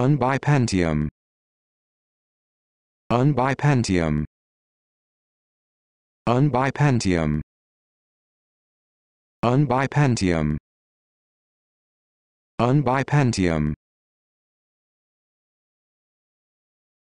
Unbipentium. Unbipentium. Unbipentium. Unbipentium. Unbipentium.